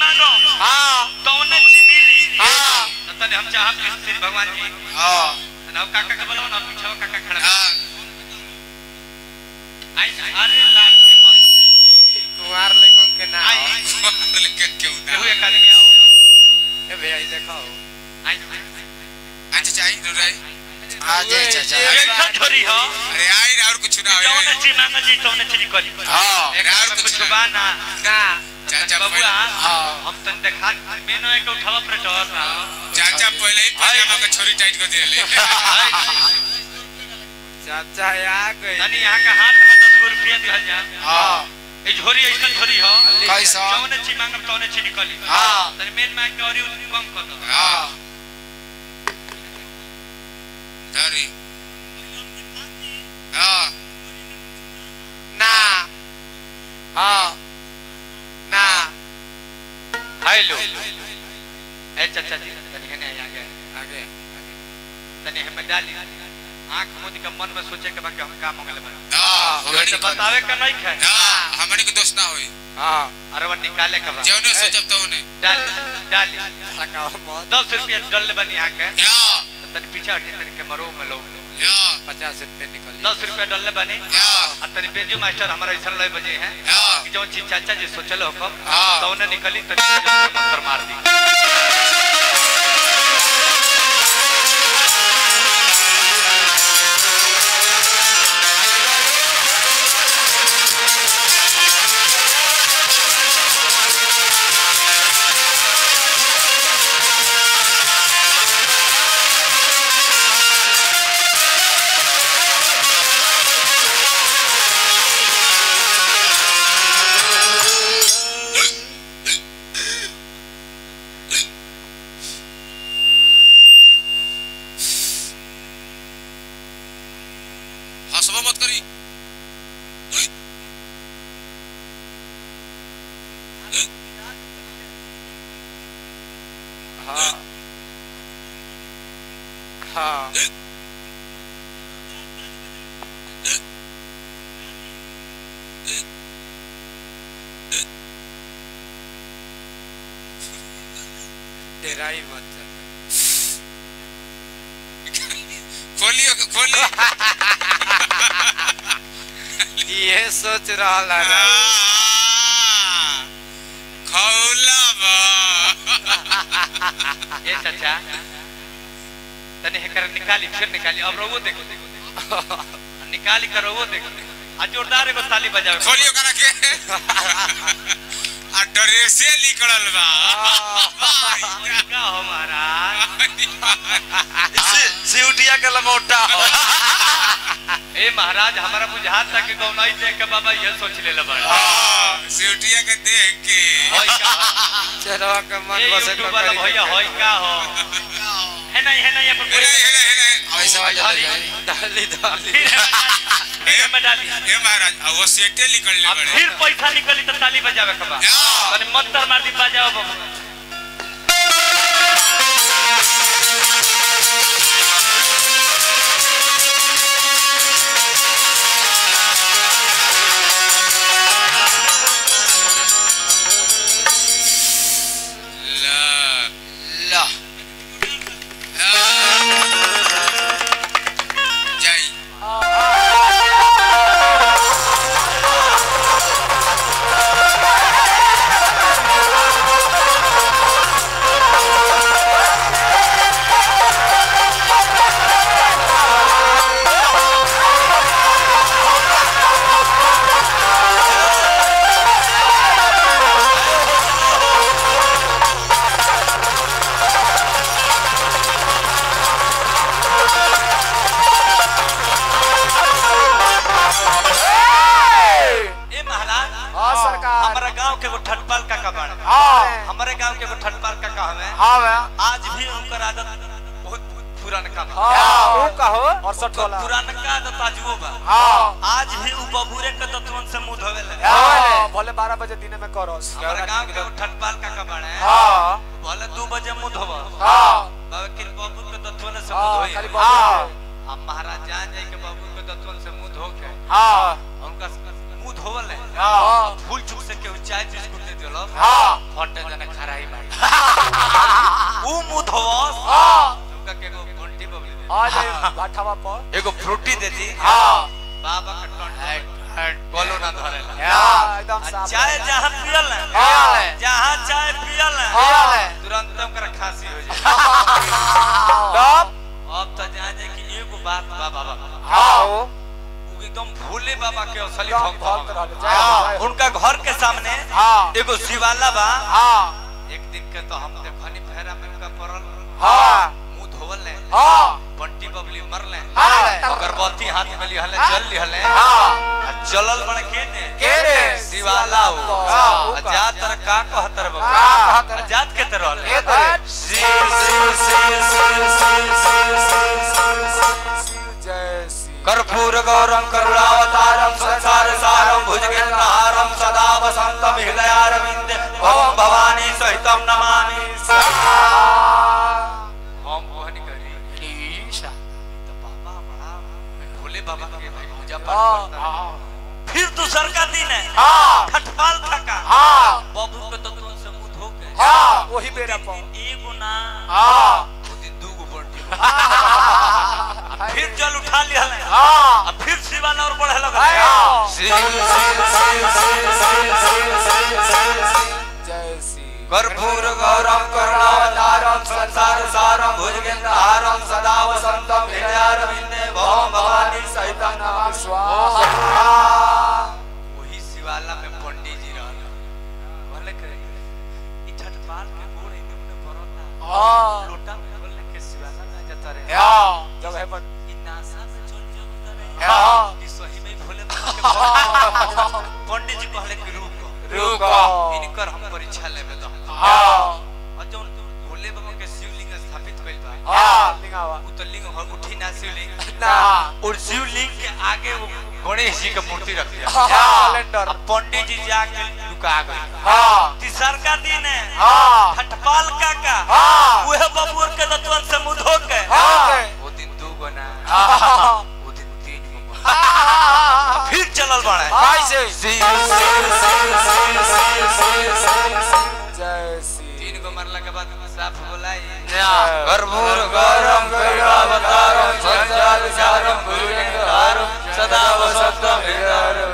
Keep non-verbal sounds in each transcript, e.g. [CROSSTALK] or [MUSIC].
मांगो हाँ। तौने मिली। हाँ। न तने हम चाहब कि श्री भगवान जी। हाँ। न काका के बोलो ना पीछे काका खड़ा हाँ। आई अरे लाल की मत कुमार लेकिन के ना आई लेकिन क्यों ना केहू एक आदमी आओ। ए भैया ये देखो आई अच्छा चाहिए रो रही आ जाए चाचा। ऐसा छोरी हो। अरे आई और कुछ ना हो तौने ची मांगो जी तौने ची करी। हाँ एक और कुछ बा ना। ना। चाचा बबुआ पहले हाँ। हम तन देखा मेनो एक उठावा प्रेटर चाचा पहले ही पजामा का छोरी टाइट कर दिले चाचा आ गई तनी यहाँ का हाथ में दस गो रुपया दिहल जा हाँ। ई झोरी ऐसा झोरी हो। कैसा? जौने ची मांगब तौने ची निकली हाँ। तनी मेन मांग के और कम कर दो। हाँ। धरी हाँ ना हाँ ना हेलो ए चाचा जी तनी हने आ गए आगे तनी हमें डाली। आँख मोदी का मन में सोचे के बाकी हम का मंगल बा हाँ तो बतावे का नहीं खे ना हमनी को दोस्त ना होई हाँ अरे वो निकाले का बा जौने सोचब तो ने डाली डाली। मत। दस रुपया डल बनी यहाँ के या। तनी पीछे हटे तनी के मरो में लो। या। पचास रुपये निकल दस रुपया डल बनी। तनी बेंजू मास्टर हमारा लय बजे हैं। हाँ। जो चाचा जी सोचल हो हाँ। तो उन्हें निकली तो मंत्र मार दी हाँ हाँ तेरा ही मत खोलियो खोली ये सोच रहा लगा खौला बा [LAUGHS] ए चाचा तने हेकर निकाली फिर निकाली। अब रवो देखो। [LAUGHS] निकाली कर वो देखो। आ जोरदार एगो ताली बजाओ खोलियो करा के। [LAUGHS] ड्रेसे निकलल बा का सिउटिया के लंगोटा हो ए महाराज हमारा बुझात था कि गौनाई देख के बाबा ये सोच ले लबा हाँ, सिउटिया के देख के होय का मन बसे यूट्यूब वाला भैया होय का हो है नहीं है नहीं अपन हेले हेले हेले ऐसा ऐसा डाली डाली डाली फिर में डाली ए महाराज वो सेटे निकल ले फिर पैसा निकली तो ताली बजावे के बा। या। मार दी बजाओ बाबू ठटपाल का कबाड़ हाँ। हमारे गाँव के वो ठटपाल का काम है हाँ आज भी उनकर आदत बहुत पुरानका हाँ। और सठ वाला पुरानका आदत आजुओ बा। हाँ। आज भी उ बबूरे के तत्वन से मुँह धोवे ले हाँ। भले बारह बजे दिन में करोस। हमारे गाँव के वो ठटपाल का कबाड़ है। हाँ। भले दू बजे मुँह धोवा। हाँ। बाबू के तत्वन से मुँह हाँ। धोई खाली हाँ। महाराज जान जाए के बाबू रोटी दे दी हाँ। बाबा कटलो ढाई बोलो ना धरे। चाय जहाँ पियल जहाँ चाय पियल तुरंत तो कर खांसी हो जाए। अब तो जाने की एगो बात बाबा बाबा। एकदम भोले बाबा के असली हाँ। उनका घर के सामने एगो शिवाला बा। एक दिन के तो हम देखनी फेरा में उनका हाँ। मुँह धोवल ले हाँ। बबली मरले हाँ। अगरबत्ती हाथ में लिहले हाँ। जल लिहले हाँ। चलल बड़ के ने के रे? शिवाला हो हाँ। जात तर का कहतर बा का कहतर? आ जात के तरह के तरह? शिव शिव शिव शिव शिव शिव शिव जय श्री कर्पूर गौरम करुणावतारम संसार सारम भुजगेन्द्रहारम सदा वसंतम हृदयारविंदे हाँ।, हाँ। बाबू के तो तुम से मुँह धो के हाँ वही बेरा पाओ एगो ना हाँ। उदी दूगो बढ़ी फिर जल उठा लिया है। हाँ फिर शिवान और बढ़े लगा। हाँ।, हाँ। जय गौरव इनकर हम परीक्षा लेबे दो हाँ। और जौन भोले बाबा के शिवलिंग स्थापित कइल बा हाँ लिंगावा उ तो लिंग हो उठी ना शिवलिंग। ना। और शिवलिंग के आगे वो गणेश जी के मूर्ति रख दिया। हाँ कैलेंडर अब पंडित जी जाके लुका गए हाँ। तीसर का दिन है। हाँ। खटपाल काका हाँ। वह बबुअर के दतवन से मुँह धो के हाँ। वो दिन दू गो ना। हाँ। वो दिन तीन गो हाँ। फिर चलल बड़ा। कैसे संज्ञा कर्मूर गौरम गौरावतारम संज्ञा विचारम गुरुनिंगारम सदा वसंतम हिदारम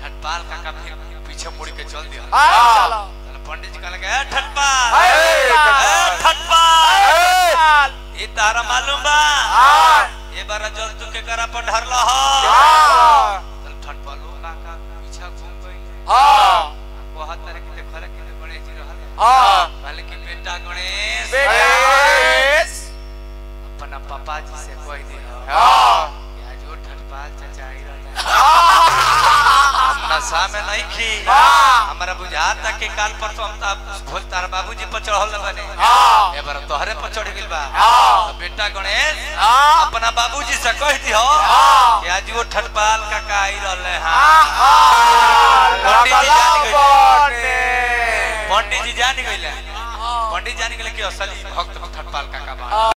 ठटपाल का कभी पीछे मुड़ के चल दिया। पंडित जी का लगा ठटपाल। ठटपाल। ये तारा मालूम बा। ये बारा जल तू के करा पर ढरला हो। हाँ। कहत रहे कि देखले कि गणेश जी रहल हाँ। कहले बेटा गणेश। बेटा अपना पापा जी से कह दे। हाँ। आज वो ठटपाल चाचा आई रहले हाँ। हम नशा में नहीं खी। हमारा बुझाता कि काल परसों हम तो भोज तार बाबूजी पर चढ़ल बने। हाँ। ए बार तोहरे पर चढ़ गेल बा। हाँ। बेटा गणेश हाँ। अपना बाबूजी से कह दियो हाँ। आज वो ठटपाल काका का आई रहले पंडित जी जान गए पंडित जान गए कि असली भक्त ठटपाल काका बा